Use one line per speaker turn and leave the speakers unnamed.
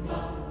Bye.